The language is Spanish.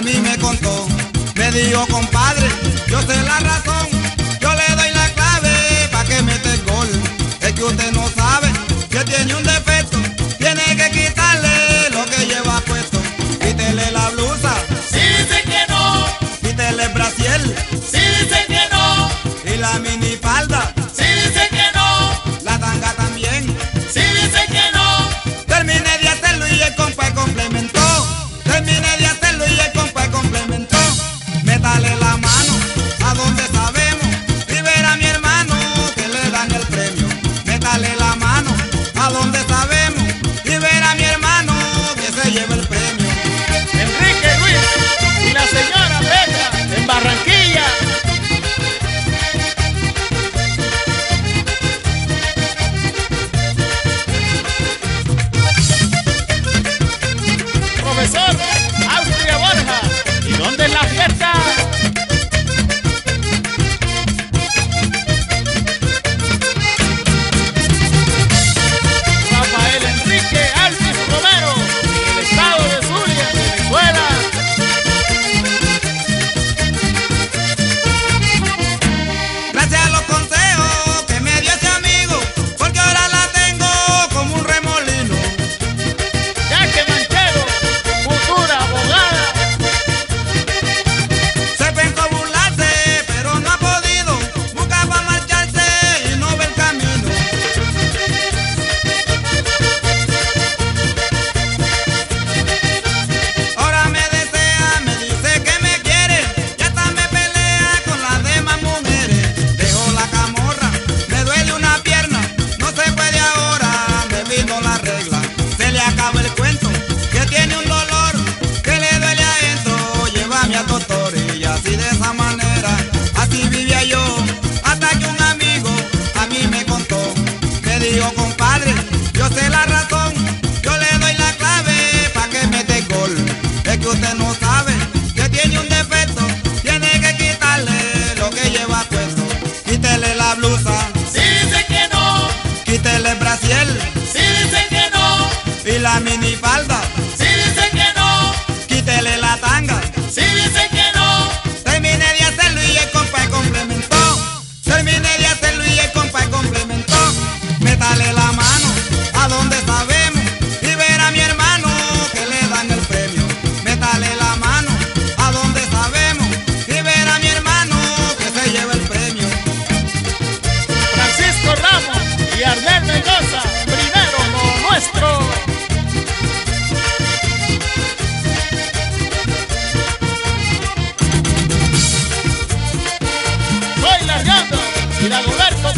a mí me contó, me dijo compadre, yo sé la razón, yo le doy la clave para que mete gol, es que usted no ya no Mira, Roberto.